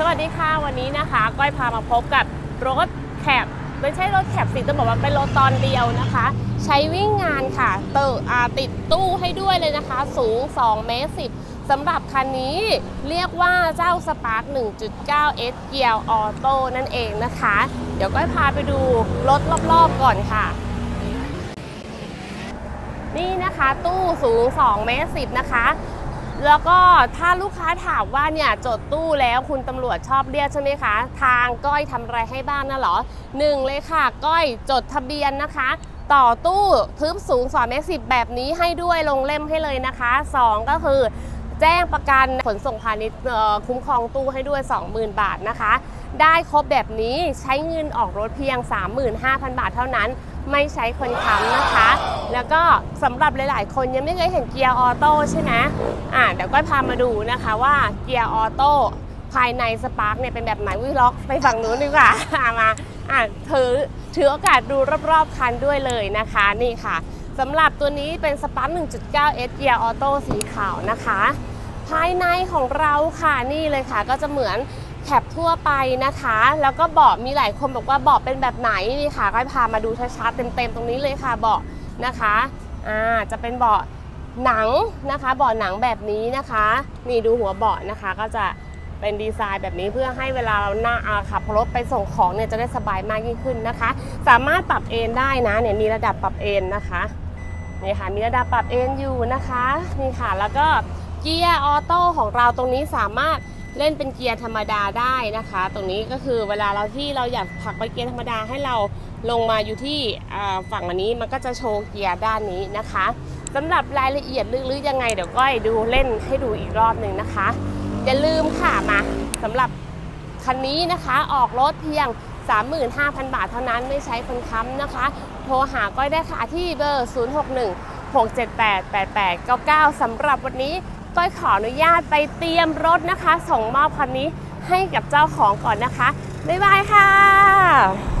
สวัสดีค่ะวันนี้นะคะ ก้อยพามาพบกับรถแคบไม่ใช่รถแคบสิต้องบอกว่าเป็นรถตอนเดียวนะคะ ใช้วิ่งงานค่ะเติอาติดตู้ให้ด้วยเลยนะคะ สูง2เมตร10สำหรับคันนี้เรียกว่าเจ้า Spark 1.9 S เกียร์ออโต้นั่นเองนะคะ เดี๋ยวก้อยพาไปดูรถรอบๆก่อนค่ะ นี่นะคะตู้สูง2เมตร10นะคะ แล้วก็ถ้าลูกค้าถามว่าเนี่ยจดตู้แล้วคุณตำรวจชอบเรียกใช่ไหมคะ ทางก้อยทำอะไรให้บ้านนะเหรอหนึ่งเลยค่ะ ก้อยจดทะเบียนนะคะ ต่อตู้ทึบสูง2เมตรสิบแบบนี้ให้ด้วยลงเล่มให้เลยนะคะ 2 ก็คือ แจ้งประกันขนส่งพาณิชย์คุ้มครองตู้ให้ด้วย 20,000 บาทนะคะ ได้ครบแบบนี้ใช้เงินออกรถเพียง 35,000 บาทเท่านั้น ไม่ใช้คนค้ำนะคะ แล้วก็สำหรับหลาย ๆ คนยังไม่เคยเห็นเกียร์ออโต้ใช่ไหมอ่าเดี๋ยวก็พามาดูนะคะว่าเกียร์ออโต้ภายใน Spark เนี่ยเป็นแบบไหนวิล็อกไปฝั่งนู้นดีกว่ามาอ่าถือถือโอกาสดูรอบ ๆ คันด้วยเลยนะคะนี่ค่ะสำหรับตัวนี้เป็นสปาร์ก1.9 S เกียร์ออโต้สีขาวนะคะ ภายในของเราค่ะนี่เลยค่ะก็จะเหมือน cab ทั่วไปนะคะ แล้วก็เบาะมีหลายคนบอกว่าเบาะเป็นแบบไหนนี่ค่ะก็พามาดูชัดๆเต็มๆตรงนี้เลยค่ะเบาะนะคะอ่าจะเป็นเบาะหนังนะคะเบาะหนังแบบนี้นะคะ นี่ดูหัวเบาะนะคะ ก็จะเป็นดีไซน์แบบนี้เพื่อให้เวลาเราหน้าอาขับรถไปส่งของเนี่ยจะได้สบายมากยิ่งขึ้นนะคะ สามารถปรับเอนได้นะเนี่ยมีระดับปรับเอนนะคะนี่ค่ะมีระดับปรับเอนอยู่นะคะนี่ค่ะแล้วก็เกียร์ออโต้ของเราตรงนี้สามารถ เล่นเป็นเกียร์ธรรมดาได้นะคะ ตรงนี้ก็คือเวลาเราที่เราอยากผลักไปเกียร์ธรรมดาให้เราลงมาอยู่ที่ฝั่งอันนี้มันก็จะโชว์เกียร์ด้านนี้นะคะสำหรับรายละเอียดลึกๆยังไงเดี๋ยวก้อยดูเล่นให้ดูอีกรอบหนึ่งนะคะอย่าลืมค่ะมาสำหรับคันนี้นะคะออกรถเพียง 35,000 บาทเท่านั้นไม่ใช้คนค้ำนะคะ โทรหาก้อยได้ค่ะที่เบอร์ 061 678 8899สำหรับวันนี้ ก้อยขออนุญาตไปเตรียมรถนะคะ ส่งมอบคันนี้ให้กับเจ้าของก่อนนะคะ บ๊ายบายค่ะ